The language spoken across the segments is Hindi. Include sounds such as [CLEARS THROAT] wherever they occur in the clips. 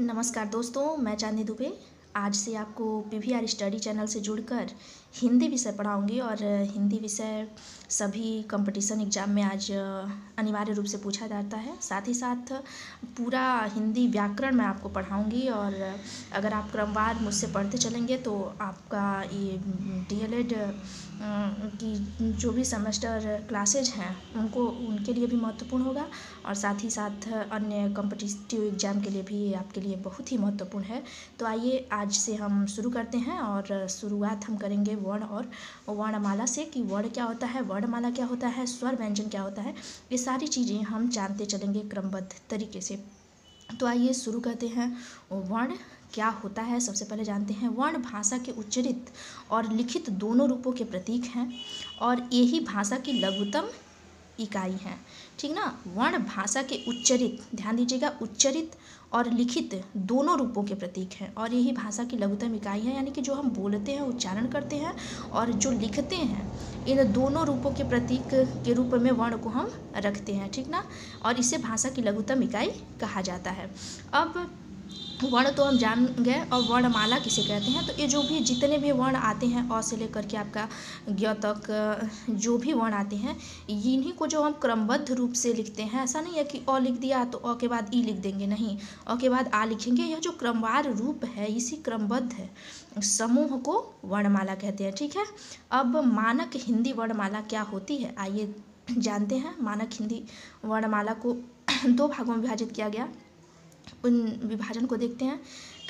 नमस्कार दोस्तों मैं चांदी दुबे। आज से आपको P V R study channel से जुड़कर हिंदी विषय पढ़ाऊँगी और हिंदी विषय सभी कंपटीशन एग्ज़ाम में आज अनिवार्य रूप से पूछा जाता है। साथ ही साथ पूरा हिंदी व्याकरण मैं आपको पढ़ाऊँगी और अगर आप क्रमवार मुझसे पढ़ते चलेंगे तो आपका ये डी एल एड की जो भी सेमेस्टर क्लासेज हैं, उनको, उनके लिए भी महत्वपूर्ण होगा और साथ ही साथ अन्य कम्पटिटिव एग्ज़ाम के लिए भी आपके लिए बहुत ही महत्वपूर्ण है। तो आइए आज से हम शुरू करते हैं और शुरुआत हम करेंगे वर्ण और वर्णमाला से कि वर्ण क्या होता है, वर्णमाला क्या होता है, स्वर व्यंजन क्या होता है, ये सारी चीज़ें हम जानते चलेंगे क्रमबद्ध तरीके से। तो आइए शुरू करते हैं। वर्ण क्या होता है, सबसे पहले जानते हैं। वर्ण भाषा के उच्चरित और लिखित दोनों रूपों के प्रतीक हैं और यही भाषा की लघुतम इकाई हैं। ठीक ना? वर्ण भाषा के उच्चरित, ध्यान दीजिएगा, उच्चरित और लिखित दोनों रूपों के प्रतीक हैं। और यही भाषा की लघुतम इकाई है, यानी कि जो हम बोलते हैं, उच्चारण करते हैं और जो लिखते हैं, इन दोनों रूपों के प्रतीक के रूप में वर्ण को हम रखते हैं, ठीक ना? और इसे भाषा की लघुतम इकाई कहा जाता है। अब वर्ण तो हम जान गए और वर्णमाला किसे कहते हैं? तो ये जो भी जितने भी वर्ण आते हैं, अ से लेकर के आपका ज्ञ तक जो भी वर्ण आते हैं, इन्हीं को जो हम क्रमबद्ध रूप से लिखते हैं। ऐसा नहीं है कि अ लिख दिया तो अ के बाद ई लिख देंगे, नहीं। अ के बाद आ लिखेंगे, यह जो क्रमवार रूप है, इसी क्रमबद्ध है। समूह को वर्णमाला कहते हैं, ठीक है? अब मानक हिंदी वर्णमाला क्या होती है? आइए जानते हैं। मानक हिंदी वर्णमाला को [CLEARS THROAT] दो भागों में विभाजित किया गया। उन विभाजन को देखते हैं।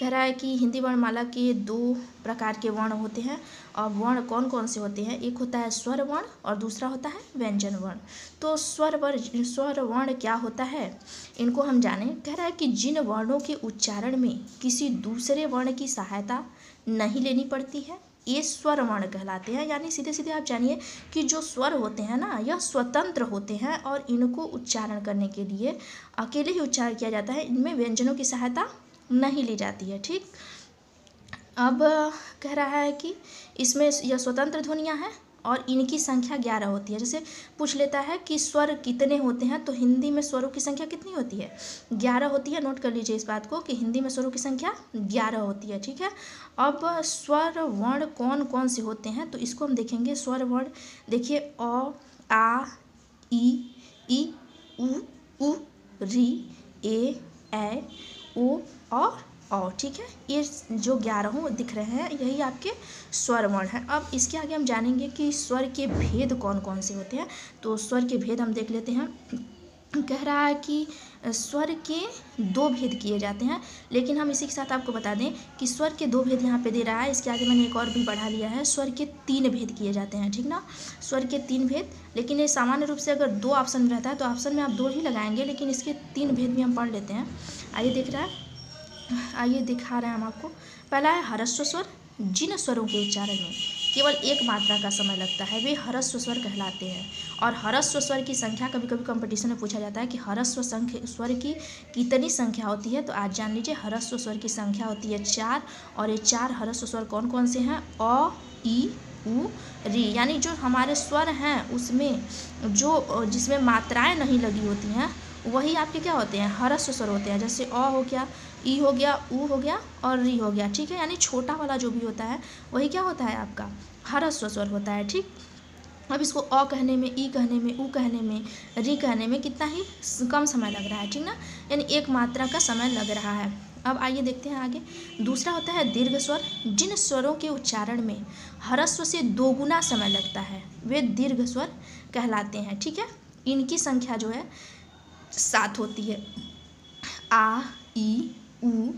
कह रहा है कि हिंदी वर्णमाला के दो प्रकार के वर्ण होते हैं और वर्ण कौन कौन से होते हैं? एक होता है स्वर वर्ण और दूसरा होता है व्यंजन वर्ण। तो स्वर वर्ण स्वर वर्ण क्या होता है? इनको हम जानें। कह रहा है कि जिन वर्णों के उच्चारण में किसी दूसरे वर्ण की सहायता नहीं लेनी पड़ती है ये स्वर वर्ण कहलाते हैं। यानी सीधे सीधे आप जानिए कि जो स्वर होते हैं ना, यह स्वतंत्र होते हैं और इनको उच्चारण करने के लिए अकेले ही उच्चारण किया जाता है। इनमें व्यंजनों की सहायता नहीं ली जाती है, ठीक? अब कह रहा है कि इसमें यह स्वतंत्र ध्वनियाँ हैं। और इनकी संख्या ग्यारह होती है। जैसे पूछ लेता है कि स्वर कितने होते हैं तो हिंदी में स्वरों की संख्या कितनी होती है? ग्यारह होती है। नोट कर लीजिए इस बात को कि हिंदी में स्वरों की संख्या ग्यारह होती है, ठीक है? अब स्वर, वर्ण कौन कौन से होते हैं? तो इसको हम देखेंगे। स्वर, वर्ण, देखिए, अ, आ ई ई उ उ, री, ए ओ और और ठीक है, ये जो ग्यारहों दिख रहे हैं। यही आपके स्वर वर्ण हैं। अब इसके आगे हम जानेंगे कि स्वर के भेद कौन कौन से होते हैं। तो स्वर के भेद हम देख लेते हैं। कह रहा है कि स्वर के दो भेद किए जाते हैं, लेकिन हम इसी के साथ आपको बता दें कि स्वर के दो भेद यहाँ पे दे रहा है। इसके आगे मैंने एक और भी बढ़ा लिया है। स्वर के तीन भेद किए जाते हैं, ठीक ना? स्वर के तीन भेद, लेकिन ये सामान्य रूप से अगर दो ऑप्शन रहता है तो ऑप्शन में आप दो ही लगाएँगे, लेकिन इसके तीन भेद भी हम पढ़ लेते हैं। आइए देख रहा है। आइए दिखा रहे हैं हम आपको। पहला है हरस्व स्वर। जिन स्वरों के उच्चारण में केवल एक मात्रा का समय लगता है, वे हरस्व स्वर कहलाते हैं। और हरस्व स्वर की संख्या कभी कभी कंपटीशन में पूछा जाता है कि हरस्व संख्या, स्वर की कितनी संख्या होती है? तो आज जान लीजिए, हरस्व स्वर की संख्या होती है चार। और ये चार हरस्व स्वर कौन कौन से हैं? अ ई उ, री। यानी जो हमारे स्वर हैं, उसमें जो, जिसमें मात्राएँ नहीं लगी होती हैं वही आपके क्या होते हैं? हरस्व स्वर होते हैं, जैसे अ हो गया, ई हो गया, ऊ हो गया और री हो गया, ठीक है? यानी छोटा वाला जो भी होता है, वही क्या होता है आपका? हरस्व स्वर होता है, ठीक? अब इसको अ कहने में, ई कहने में, ऊ कहने में, री कहने में कितना ही कम समय लग रहा है, ठीक ना? यानी एक मात्रा का समय लग रहा है। अब आइए देखते हैं आगे। दूसरा होता है दीर्घ स्वर। जिन स्वरों के उच्चारण में हरस्व से दोगुना समय लगता है, वे दीर्घ स्वर कहलाते हैं, ठीक है? इनकी संख्या जो है सात होती है। आ, ई, उ,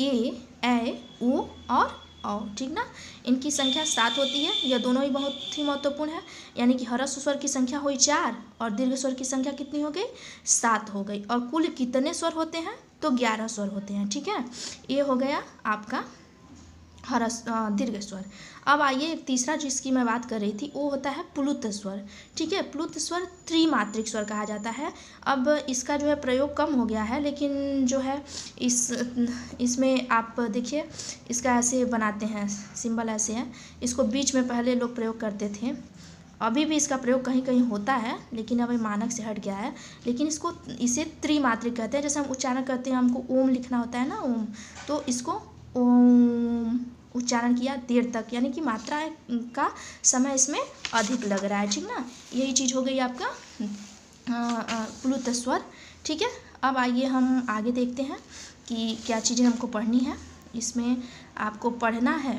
ए ए उ और औ, ठीक ना? इनकी संख्या सात होती है। यह दोनों ही बहुत ही महत्वपूर्ण है। यानी कि हरस्व स्वर की संख्या हुई चार और दीर्घ स्वर की संख्या कितनी हो गई? सात हो गई। और कुल कितने स्वर होते हैं? तो ग्यारह स्वर होते हैं, ठीक है? ये हो गया आपका हरस दीर्घ स्वर अब आइए एक तीसरा जिसकी मैं बात कर रही थी, वो होता है प्लुत स्वर। ठीक है, प्लुत स्वर त्रिमात्रिक स्वर कहा जाता है। अब इसका जो है प्रयोग कम हो गया है, लेकिन जो है इस, इसमें आप देखिए, इसका ऐसे बनाते हैं, सिंबल ऐसे है। इसको बीच में पहले लोग प्रयोग करते थे। अभी भी इसका प्रयोग कहीं कहीं होता है, लेकिन अभी मानक से हट गया है। लेकिन इसको, इसे त्रिमात्रिक कहते हैं। जैसे हम उच्चारण करते हैं, हमको ओम लिखना होता है ना, ओम। तो इसको ओम उच्चारण किया देर तक, यानी कि मात्रा का समय इसमें अधिक लग रहा है, ठीक ना? यही चीज़ हो गई आपका प्लुत स्वर, ठीक है? अब आइए हम आगे देखते हैं कि क्या चीज़ें हमको पढ़नी है। इसमें आपको पढ़ना है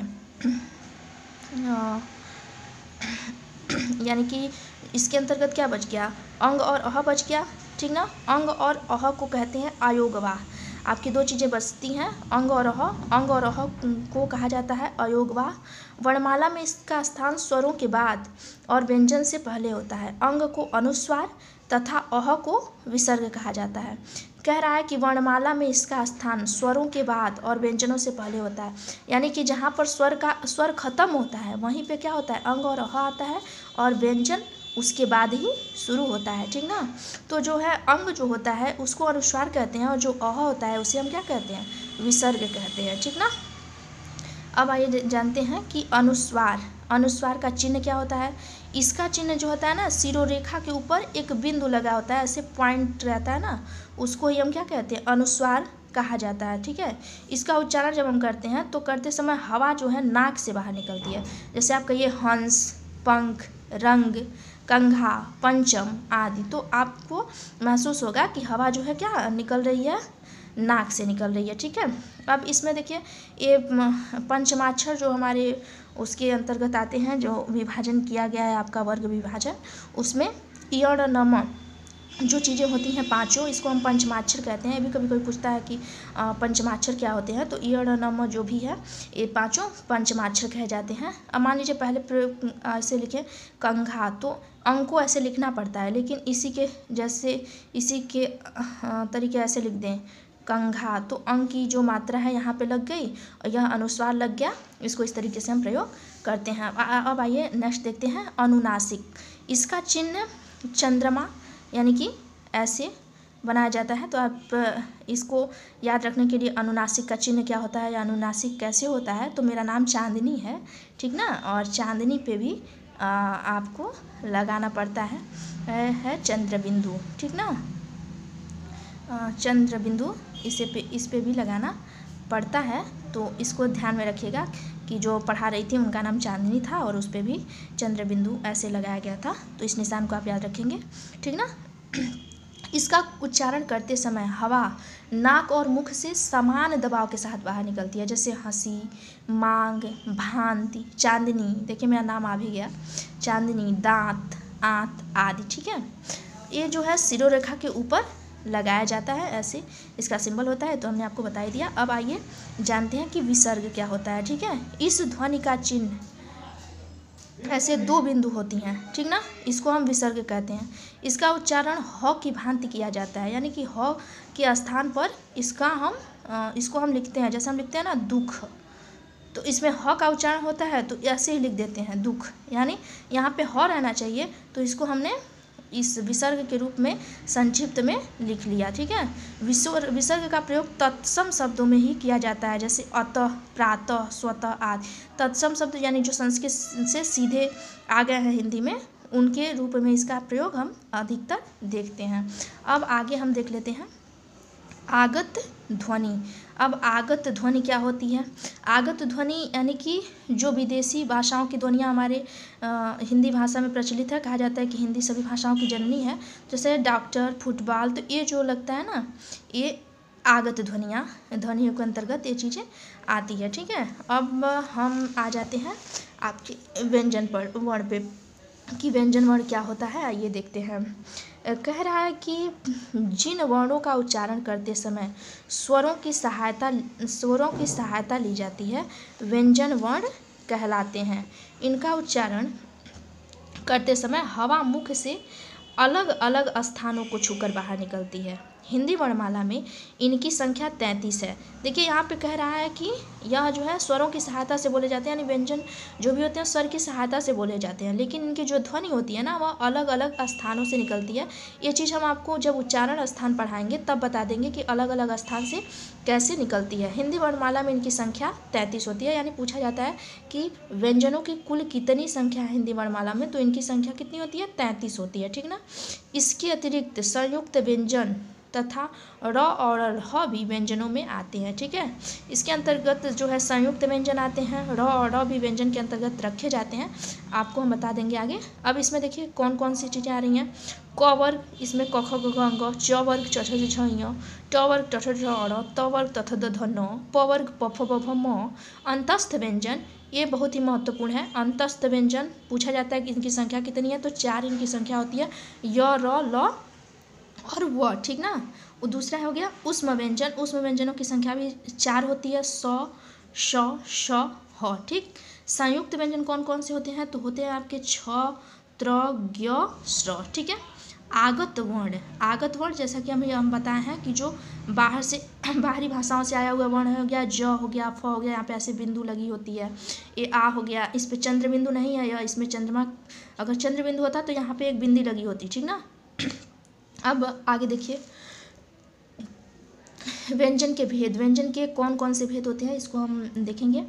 यानी कि इसके अंतर्गत क्या बच गया? अंग और अह बच गया, ठीक ना? अंग और अह को कहते हैं अयोगवाह आपकी दो चीज़ें बचती हैं, अंग और अह। अंग और अह को कहा जाता है अयोगवा। वर्णमाला में इसका स्थान स्वरों के बाद और व्यंजन से पहले होता है। अंग को अनुस्वार तथा अह को विसर्ग कहा जाता है। कह रहा है कि वर्णमाला में इसका स्थान स्वरों के बाद और व्यंजनों से पहले होता है। यानी कि जहाँ पर स्वर का, स्वर खत्म होता है, वहीं पे क्या होता है? अंग और अह आता है और व्यंजन उसके बाद ही शुरू होता है, ठीक ना? तो जो है, अंग जो होता है, उसको अनुस्वार कहते हैं और जो अह होता है, उसे हम क्या कहते हैं? विसर्ग कहते हैं, ठीक ना? अब आइए जानते हैं कि अनुस्वार अनुस्वार का चिन्ह क्या होता है? इसका चिन्ह जो होता है ना, सिरोरेखा के ऊपर एक बिंदु लगा होता है, ऐसे पॉइंट रहता है ना, उसको ही हम क्या कहते हैं? अनुस्वार कहा जाता है, ठीक है? इसका उच्चारण जब हम करते हैं तो करते समय हवा जो है, नाक से बाहर निकलती है। जैसे आप कहिए, हंस, पंख, रंग कंघा, पंचम आदि। तो आपको महसूस होगा कि हवा जो है क्या निकल रही है? नाक से निकल रही है, ठीक है? अब इसमें देखिए, ये पंचमाक्षर जो हमारे उसके अंतर्गत आते हैं, जो विभाजन किया गया है, आपका वर्ग विभाजन, उसमें इण नम जो चीज़ें होती हैं पाँचों, इसको हम पंचमाक्षर कहते हैं। अभी कभी कोई पूछता है कि पंचमाक्षर क्या होते हैं? तो इयड़ नम जो भी है, ये पाँचों पंचमाक्षर कहे जाते हैं। अब मान लीजिए पहले ऐसे लिखें कंघा तो अंक को ऐसे लिखना पड़ता है, लेकिन इसी के जैसे, इसी के तरीके ऐसे लिख दें। कंघा तो अंग की जो मात्रा है यहाँ पे लग गई और यह अनुस्वार लग गया, इसको इस तरीके से हम प्रयोग करते हैं। अब आइए नेक्स्ट देखते हैं, अनुनासिक। इसका चिन्ह चंद्रमा यानी कि ऐसे बनाया जाता है। तो आप इसको याद रखने के लिए अनुनासिक का चिन्ह क्या होता है या अनुनासिक कैसे होता है? तो मेरा नाम चांदनी है ठीक ना? और चांदनी पे भी आ, आपको लगाना पड़ता है। है, है चंद्र बिंदु ठीक ना? चंद्र बिंदु इसे पे इस पे भी लगाना पड़ता है। तो इसको ध्यान में रखिएगा। कि जो पढ़ा रही थी उनका नाम चांदनी था और उस पर भी चंद्र बिंदु ऐसे लगाया गया था। तो इस निशान को आप याद रखेंगे, ठीक ना? [CLEARS THROAT] इसका उच्चारण करते समय हवा नाक और मुख से समान दबाव के साथ बाहर निकलती है, जैसे हँसी, मांग, भांति, चांदनी। देखिए मेरा नाम आ भी गया। चांदनी, दांत, आंत आदि, ठीक है? ये जो है सिरोरेखा के ऊपर लगाया जाता है ऐसे, इसका सिंबल होता है तो हमने आपको बता ही दिया। अब आइए जानते हैं कि विसर्ग क्या होता है, ठीक है? इस ध्वनि का चिन्ह, ऐसे दो बिंदु होती हैं, ठीक ना? इसको हम विसर्ग कहते हैं। इसका उच्चारण ह की भांति किया जाता है, यानी कि ह के स्थान पर इसका हम इसको हम लिखते हैं। जैसे हम लिखते हैं ना, दुख। तो इसमें ह का उच्चारण होता है तो ऐसे ही लिख देते हैं, दुख। यानी यहाँ पे ह रहना चाहिए तो इसको हमने इस विसर्ग के रूप में संक्षिप्त में लिख लिया, ठीक है? विसर्ग का प्रयोग तत्सम शब्दों में ही किया जाता है, जैसे अतः, प्रातः, स्वतः आदि। तत्सम शब्द यानी जो संस्कृत से सीधे आ गए हैं हिंदी में, उनके रूप में इसका प्रयोग हम अधिकतर देखते हैं। अब आगे हम देख लेते हैं। आगत ध्वनि। अब आगत ध्वनि क्या होती है? आगत ध्वनि यानी कि जो विदेशी भाषाओं की ध्वनियाँ हमारे आ, हिंदी भाषा में प्रचलित है कहा जाता है कि हिंदी सभी भाषाओं की जननी है। जैसे डॉक्टर फुटबॉल तो ये जो लगता है ना ये आगत ध्वनियाँ ध्वनियों के अंतर्गत ये चीज़ें आती है ठीक है? अब हम आ जाते हैं आपके व्यंजन पर वर्ण पे कि व्यंजन वर्ण क्या होता है, आइए देखते हैं। कह रहा है कि जिन वर्णों का उच्चारण करते समय स्वरों की सहायता, स्वरों की सहायता ली जाती है, व्यंजन वर्ण कहलाते हैं। इनका उच्चारण करते समय हवा मुख से अलग अलग स्थानों को छूकर बाहर निकलती है। हिंदी वर्णमाला में इनकी संख्या तैंतीस है। देखिए, यहाँ पे कह रहा है कि यह जो है स्वरों की सहायता से बोले जाते हैं, यानी व्यंजन जो भी होते हैं, स्वर की सहायता से बोले जाते हैं। लेकिन इनकी जो ध्वनि होती है ना, वह अलग अलग स्थानों से निकलती है। ये चीज़ हम आपको जब उच्चारण स्थान पढ़ाएँगे, तब बता देंगे कि अलग अलग स्थान से कैसे निकलती है। हिंदी वर्णमाला में इनकी संख्या तैंतीस होती है, यानी पूछा जाता है कि व्यंजनों की कुल कितनी संख्या है हिंदी वर्णमाला में तो इनकी संख्या कितनी होती है? तैंतीस होती है, ठीक ना? इसके अतिरिक्त संयुक्त व्यंजन तथा र और ह भी व्यंजनों में आते हैं, ठीक है? इसके अंतर्गत जो है संयुक्त व्यंजन आते हैं, र और र भी व्यंजन के अंतर्गत रखे जाते हैं, आपको हम बता देंगे आगे। अब इसमें देखिए कौन कौन सी चीज़ें आ रही हैं। क वर्ग, इसमें क ख ग च वर्ग, च छ छ ट वर्ग, ट ठ ढ त वर्ग, त थ द ध न, प वर्ग, प फ भ म, अंतस्थ व्यंजन, ये बहुत ही महत्वपूर्ण है। अंतस्थ व्यंजन पूछा जाता है कि इनकी संख्या कितनी है तो चार इनकी संख्या होती है, य, र, ल और व, ठीक ना? दूसरा हो गया उष्म व्यंजन उष्म व्यंजनों की संख्या भी चार होती है, सौ, श श, ह, ठीक? संयुक्त व्यंजन कौन कौन से होते हैं? तो होते हैं आपके छ, त्र ज्ञ स्र ठीक है? आगत वर्ण। आगत वर्ण, जैसा कि हमें हम बताए हैं कि जो बाहर से, [CLEARS THROAT] बाहरी भाषाओं से आया हुआ वर्ण हो गया ज, हो गया फ, हो गया, यहाँ पे ऐसे बिंदु लगी होती है। ये आ हो गया, इस पे चंद्र बिंदु नहीं है, या इसमें चंद्रमा, अगर चंद्र बिंदु होता तो यहाँ पे एक बिंदी लगी होती, ठीक ना? [CLEARS THROAT] अब आगे देखिए। व्यंजन के भेद। व्यंजन के कौन कौन से भेद होते हैं, इसको हम देखेंगे।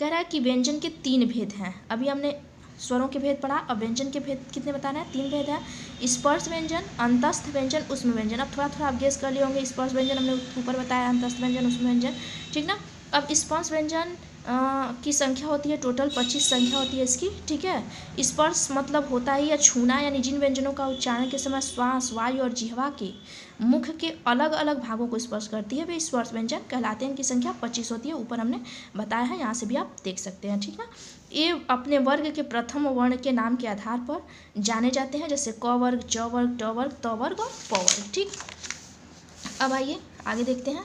कह रहा है कि व्यंजन के तीन भेद हैं। अभी हमने स्वरों के भेद पढ़ा, अब व्यंजन के भेद कितने बताना है? तीन भेद है। स्पर्श व्यंजन, अंतस्थ व्यंजन, उष्म व्यंजन। अब थोड़ा थोड़ा आप गेस कर लिए होंगे, स्पर्श व्यंजन हमने ऊपर बताया, अंतस्थ व्यंजन, उष्म व्यंजन। ठीक ना? अब स्पर्श व्यंजन की संख्या होती है टोटल पच्चीस संख्या होती है इसकी, ठीक है? स्पर्श मतलब होता है या छूना, यानी जिन व्यंजनों का उच्चारण के समय श्वास, वायु और जिहवा के मुख के अलग अलग भागों को स्पर्श करती है, वे स्पर्श व्यंजन कहलाते हैं। इनकी संख्या पच्चीस होती है, ऊपर हमने बताया है, यहाँ से भी आप देख सकते हैं, ठीक है? ये अपने वर्ग के प्रथम वर्ण के नाम के आधार पर जाने जाते हैं, जैसे क वर्ग च वर्ग, ट वर्ग, त वर्ग और प वर्ग, ठीक? अब आइए, आगे देखते हैं।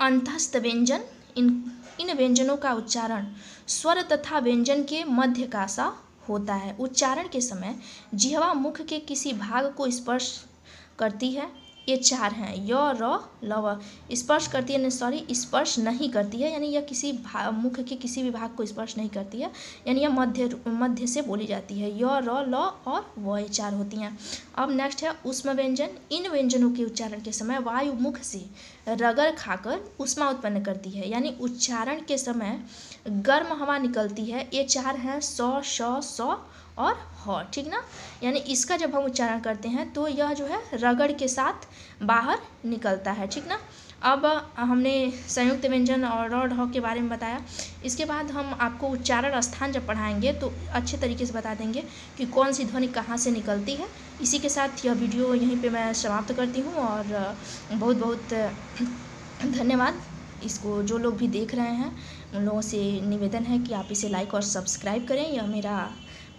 अंतस्थ व्यंजन इन इन व्यंजनों का उच्चारण स्वर तथा व्यंजन के मध्य का सा होता है। उच्चारण के समय जिहवा मुख के किसी भाग को स्पर्श करती है। ये चार हैं। य, र लव स्पर्श करती है सॉरी स्पर्श नहीं करती है, यानी यह किसी मुख के किसी भी भाग को स्पर्श नहीं करती है, यानी यह मध्य मध्य से बोली जाती है। य, र, ल, और व ये चार होती हैं। अब नेक्स्ट है उष्म व्यंजन इन व्यंजनों के उच्चारण के समय वायु मुख से रगड़ खाकर उष्मा उत्पन्न करती है। यानी उच्चारण के समय गर्म हवा निकलती है। ये चार हैं सौ, श, सौ और ह, ठीक ना? यानी इसका जब हम उच्चारण करते हैं तो यह जो है रगड़ के साथ बाहर निकलता है, ठीक ना? अब हमने संयुक्त व्यंजन और र ढ के बारे में बताया। इसके बाद हम आपको उच्चारण स्थान जब पढ़ाएँगे तो अच्छे तरीके से बता देंगे कि कौन सी ध्वनि कहाँ से निकलती है। इसी के साथ यह वीडियो यहीं पे मैं समाप्त करती हूँ और बहुत बहुत धन्यवाद। इसको जो लोग भी देख रहे हैं, उन लोगों से निवेदन है कि आप इसे लाइक और सब्सक्राइब करें। यह मेरा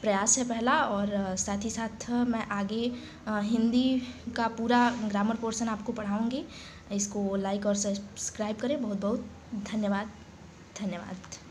प्रयास है पहला और साथ ही साथ मैं आगे हिंदी का पूरा ग्रामर पोर्शन आपको पढ़ाऊँगी। इसको लाइक और सब्सक्राइब करें। बहुत बहुत धन्यवाद। धन्यवाद।